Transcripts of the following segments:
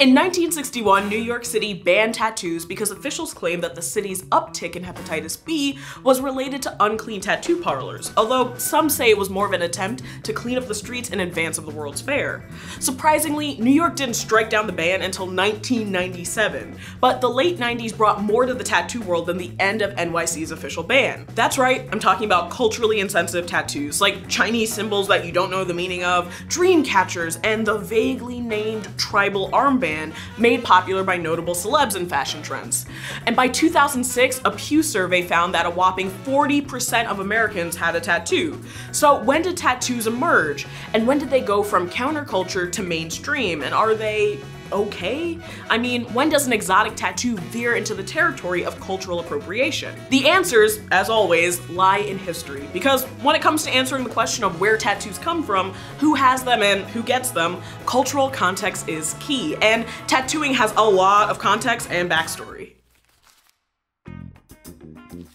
In 1961, New York City banned tattoos because officials claimed that the city's uptick in hepatitis B was related to unclean tattoo parlors, although some say it was more of an attempt to clean up the streets in advance of the World's Fair. Surprisingly, New York didn't strike down the ban until 1997, but the late 90s brought more to the tattoo world than the end of NYC's official ban. That's right, I'm talking about culturally insensitive tattoos, like Chinese symbols that you don't know the meaning of, dream catchers, and the vaguely named tribal armband band made popular by notable celebs and fashion trends. And by 2006, a Pew survey found that a whopping 40% of Americans had a tattoo. So when did tattoos emerge? And when did they go from counterculture to mainstream? And are they okay? I mean, when does an exotic tattoo veer into the territory of cultural appropriation? The answers, as always, lie in history. Because when it comes to answering the question of where tattoos come from, who has them and who gets them, cultural context is key. And tattooing has a lot of context and backstory.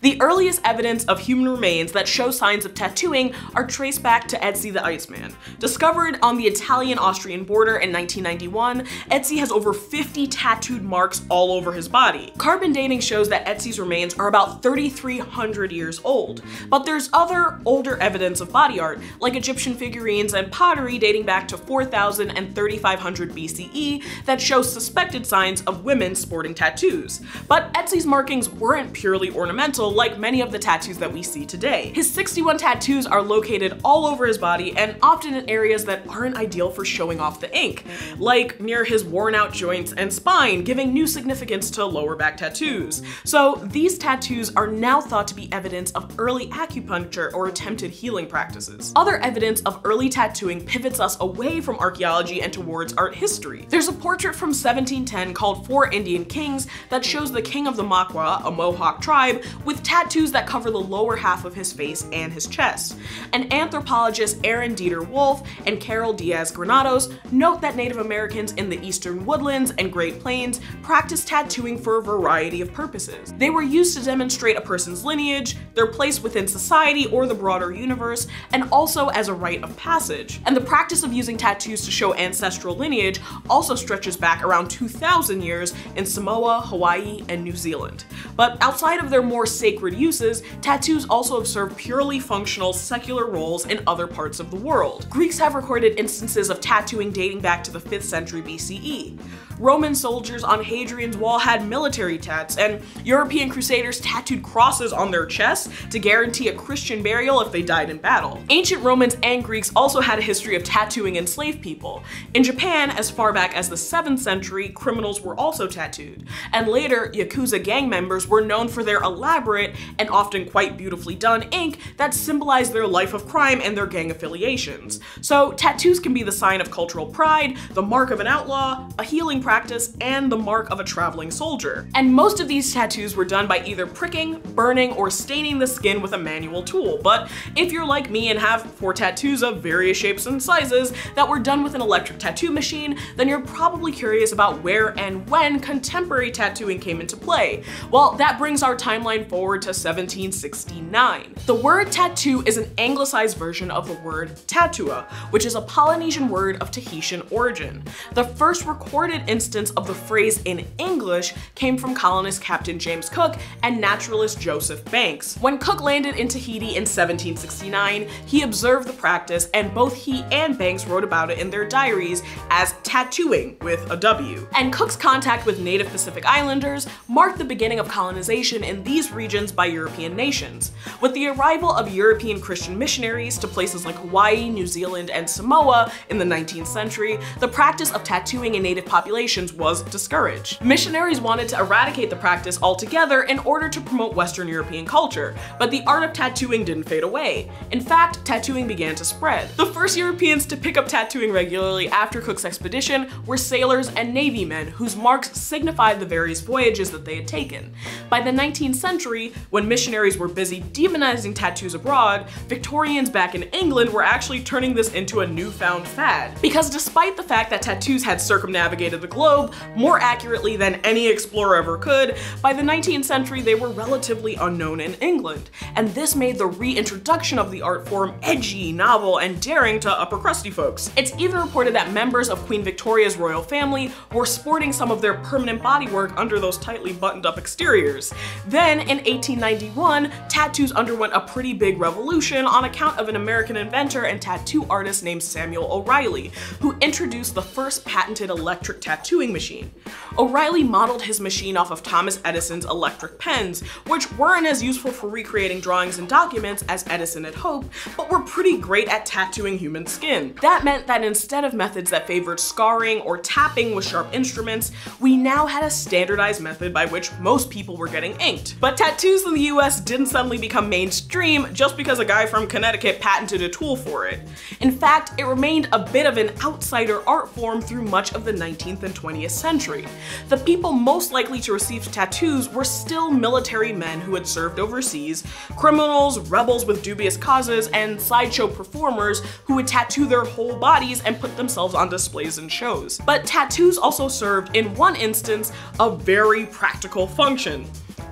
The earliest evidence of human remains that show signs of tattooing are traced back to Ötzi the Iceman. Discovered on the Italian-Austrian border in 1991, Ötzi has over 50 tattooed marks all over his body. Carbon dating shows that Ötzi's remains are about 3,300 years old, but there's other older evidence of body art, like Egyptian figurines and pottery dating back to 4000 and 3500 BCE that show suspected signs of women sporting tattoos. But Ötzi's markings weren't purely ornamental, like many of the tattoos that we see today. His 61 tattoos are located all over his body and often in areas that aren't ideal for showing off the ink, like near his worn out joints and spine, giving new significance to lower back tattoos. So these tattoos are now thought to be evidence of early acupuncture or attempted healing practices. Other evidence of early tattooing pivots us away from archaeology and towards art history. There's a portrait from 1710 called Four Indian Kings that shows the king of the Makwa, a Mohawk tribe, with with tattoos that cover the lower half of his face and his chest. And anthropologists Aaron Deter-Wolf and Carol Diaz Granados note that Native Americans in the eastern woodlands and Great Plains practiced tattooing for a variety of purposes. They were used to demonstrate a person's lineage, their place within society or the broader universe, and also as a rite of passage. And the practice of using tattoos to show ancestral lineage also stretches back around 2,000 years in Samoa, Hawaii, and New Zealand. But outside of their more sacred uses, tattoos also have served purely functional secular roles in other parts of the world. Greeks have recorded instances of tattooing dating back to the 5th century BCE. Roman soldiers on Hadrian's Wall had military tats, and European crusaders tattooed crosses on their chests to guarantee a Christian burial if they died in battle. Ancient Romans and Greeks also had a history of tattooing enslaved people. In Japan, as far back as the 7th century, criminals were also tattooed. And later, Yakuza gang members were known for their elaborate and often quite beautifully done ink that symbolized their life of crime and their gang affiliations. So tattoos can be the sign of cultural pride, the mark of an outlaw, a healing practice, and the mark of a traveling soldier. And most of these tattoos were done by either pricking, burning, or staining the skin with a manual tool. But if you're like me and have four tattoos of various shapes and sizes that were done with an electric tattoo machine, then you're probably curious about where and when contemporary tattooing came into play. Well, that brings our timeline forward to 1769. The word tattoo is an anglicized version of the word tatau, which is a Polynesian word of Tahitian origin. The first recorded instance of the phrase in English came from colonist Captain James Cook and naturalist Joseph Banks. When Cook landed in Tahiti in 1769, he observed the practice and both he and Banks wrote about it in their diaries as tattooing with a W. And Cook's contact with native Pacific Islanders marked the beginning of colonization in these regions by European nations. With the arrival of European Christian missionaries to places like Hawaii, New Zealand, and Samoa in the 19th century, the practice of tattooing in native populations was discouraged. Missionaries wanted to eradicate the practice altogether in order to promote Western European culture, but the art of tattooing didn't fade away. In fact, tattooing began to spread. The first Europeans to pick up tattooing regularly after Cook's expedition were sailors and navy men whose marks signified the various voyages that they had taken. By the 19th century, when missionaries were busy demonizing tattoos abroad, Victorians back in England were actually turning this into a newfound fad. Because despite the fact that tattoos had circumnavigated the globe more accurately than any explorer ever could, by the 19th century they were relatively unknown in England, and this made the reintroduction of the art form edgy, novel, and daring to upper crusty folks. It's even reported that members of Queen Victoria's royal family were sporting some of their permanent bodywork under those tightly buttoned up exteriors. Then, in 1891, tattoos underwent a pretty big revolution on account of an American inventor and tattoo artist named Samuel O'Reilly, who introduced the first patented electric tattooing machine. O'Reilly modeled his machine off of Thomas Edison's electric pens, which weren't as useful for recreating drawings and documents as Edison had hoped, but were pretty great at tattooing human skin. That meant that instead of methods that favored scarring or tapping with sharp instruments, we now had a standardized method by which most people were getting inked. But tattoos in the US didn't suddenly become mainstream just because a guy from Connecticut patented a tool for it. In fact, it remained a bit of an outsider art form through much of the 19th and 20th century. The people most likely to receive tattoos were still military men who had served overseas, criminals, rebels with dubious causes, and sideshow performers who would tattoo their whole bodies and put themselves on displays and shows. But tattoos also served, in one instance, a very practical function.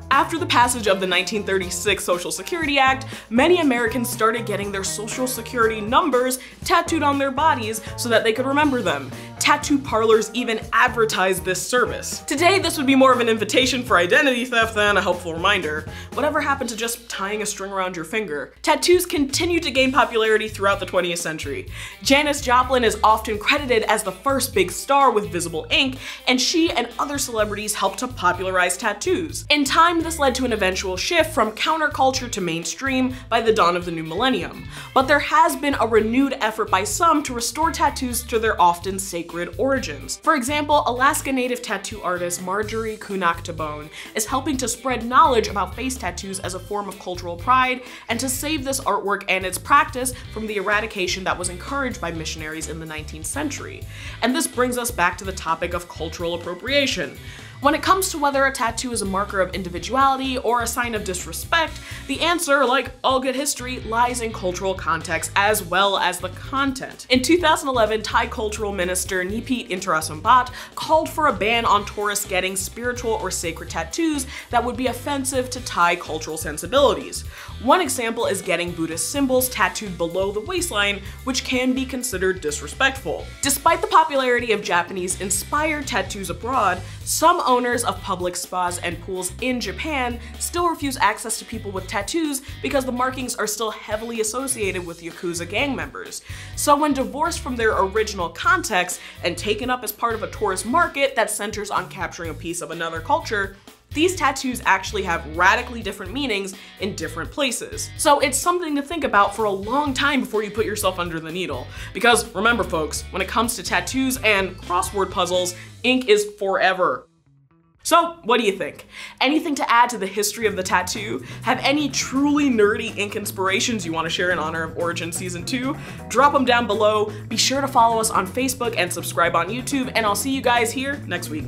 After the passage of the 1936 Social Security Act, many Americans started getting their social security numbers tattooed on their bodies so that they could remember them tattoo parlors even advertise this service. Today, this would be more of an invitation for identity theft than a helpful reminder. Whatever happened to just tying a string around your finger? Tattoos continue to gain popularity throughout the 20th century. Janis Joplin is often credited as the first big star with visible ink, and she and other celebrities helped to popularize tattoos. In time, this led to an eventual shift from counterculture to mainstream by the dawn of the new millennium. But there has been a renewed effort by some to restore tattoos to their often sacred sacred origins. For example, Alaska Native tattoo artist Marjorie Kunaq is helping to spread knowledge about face tattoos as a form of cultural pride and to save this artwork and its practice from the eradication that was encouraged by missionaries in the 19th century. And this brings us back to the topic of cultural appropriation. When it comes to whether a tattoo is a marker of individuality or a sign of disrespect, the answer, like all good history, lies in cultural context as well as the content. In 2011, Thai cultural minister Nipit Intarasombat called for a ban on tourists getting spiritual or sacred tattoos that would be offensive to Thai cultural sensibilities. One example is getting Buddhist symbols tattooed below the waistline, which can be considered disrespectful. Despite the popularity of Japanese-inspired tattoos abroad, some owners of public spas and pools in Japan still refuse access to people with tattoos because the markings are still heavily associated with Yakuza gang members. So when divorced from their original context and taken up as part of a tourist market that centers on capturing a piece of another culture, these tattoos actually have radically different meanings in different places. So it's something to think about for a long time before you put yourself under the needle. Because remember folks, when it comes to tattoos and crossword puzzles, ink is forever. So, what do you think? Anything to add to the history of the tattoo? Have any truly nerdy ink inspirations you want to share in honor of Origin Season 2? Drop them down below. Be sure to follow us on Facebook and subscribe on YouTube, and I'll see you guys here next week.